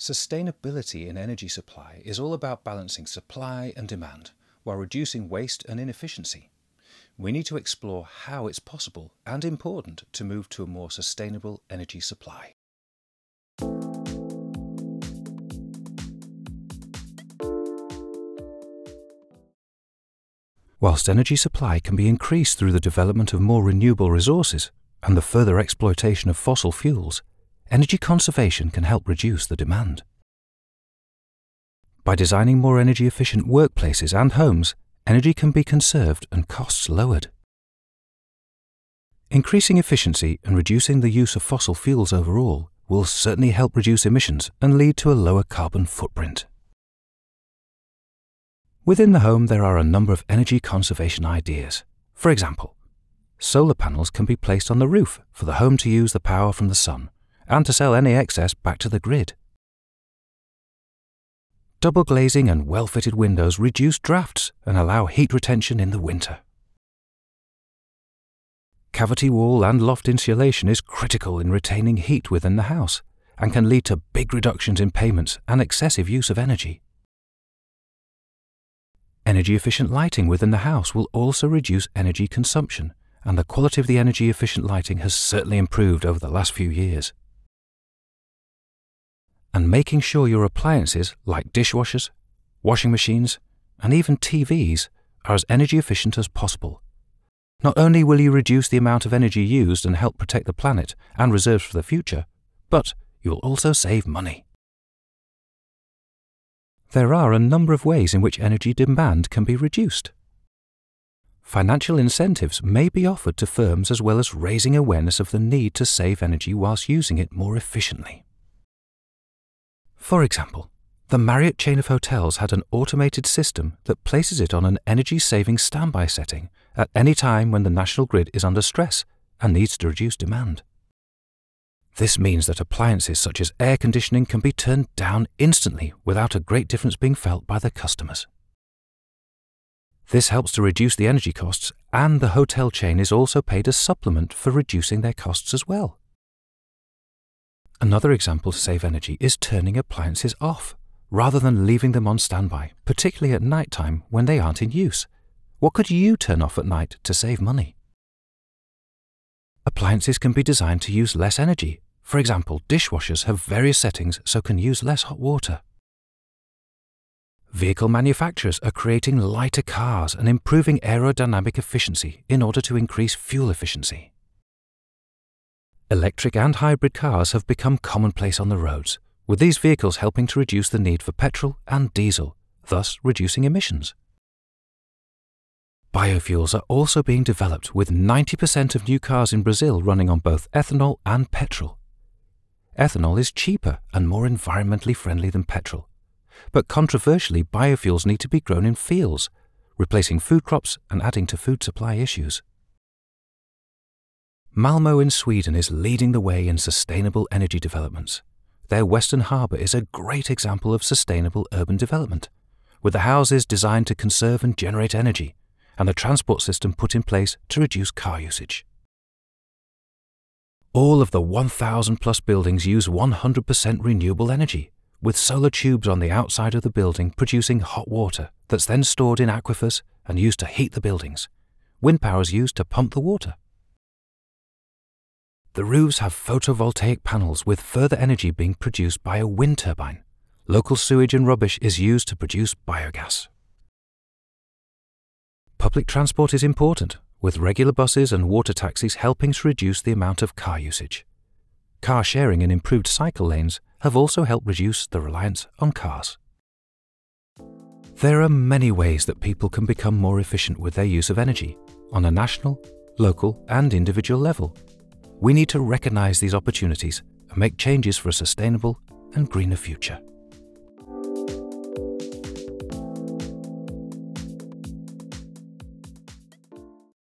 Sustainability in energy supply is all about balancing supply and demand while reducing waste and inefficiency. We need to explore how it's possible and important to move to a more sustainable energy supply. Whilst energy supply can be increased through the development of more renewable resources and the further exploitation of fossil fuels, energy conservation can help reduce the demand. By designing more energy efficient workplaces and homes, energy can be conserved and costs lowered. Increasing efficiency and reducing the use of fossil fuels overall will certainly help reduce emissions and lead to a lower carbon footprint. Within the home, there are a number of energy conservation ideas. For example, solar panels can be placed on the roof for the home to use the power from the sun and to sell any excess back to the grid. Double glazing and well-fitted windows reduce drafts and allow heat retention in the winter. Cavity wall and loft insulation is critical in retaining heat within the house and can lead to big reductions in payments and excessive use of energy. Energy efficient lighting within the house will also reduce energy consumption, and the quality of the energy efficient lighting has certainly improved over the last few years. And making sure your appliances like dishwashers, washing machines, and even TVs are as energy efficient as possible. Not only will you reduce the amount of energy used and help protect the planet and reserves for the future, but you'll also save money. There are a number of ways in which energy demand can be reduced. Financial incentives may be offered to firms as well as raising awareness of the need to save energy whilst using it more efficiently. For example, the Marriott chain of hotels had an automated system that places it on an energy-saving standby setting at any time when the national grid is under stress and needs to reduce demand. This means that appliances such as air conditioning can be turned down instantly without a great difference being felt by the customers. This helps to reduce the energy costs and the hotel chain is also paid a supplement for reducing their costs as well. Another example to save energy is turning appliances off rather than leaving them on standby, particularly at night time when they aren't in use. What could you turn off at night to save money? Appliances can be designed to use less energy. For example, dishwashers have various settings so can use less hot water. Vehicle manufacturers are creating lighter cars and improving aerodynamic efficiency in order to increase fuel efficiency. Electric and hybrid cars have become commonplace on the roads, with these vehicles helping to reduce the need for petrol and diesel, thus reducing emissions. Biofuels are also being developed with 90% of new cars in Brazil running on both ethanol and petrol. Ethanol is cheaper and more environmentally friendly than petrol. But controversially, biofuels need to be grown in fields, replacing food crops and adding to food supply issues. Malmo in Sweden is leading the way in sustainable energy developments. Their western harbour is a great example of sustainable urban development, with the houses designed to conserve and generate energy, and the transport system put in place to reduce car usage. All of the 1,000 plus buildings use 100% renewable energy, with solar tubes on the outside of the building producing hot water that's then stored in aquifers and used to heat the buildings. Wind power is used to pump the water. The roofs have photovoltaic panels with further energy being produced by a wind turbine. Local sewage and rubbish is used to produce biogas. Public transport is important, with regular buses and water taxis helping to reduce the amount of car usage. Car sharing and improved cycle lanes have also helped reduce the reliance on cars. There are many ways that people can become more efficient with their use of energy on a national, local and individual level. We need to recognise these opportunities and make changes for a sustainable and greener future.